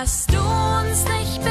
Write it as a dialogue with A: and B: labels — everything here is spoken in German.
A: hast du uns nicht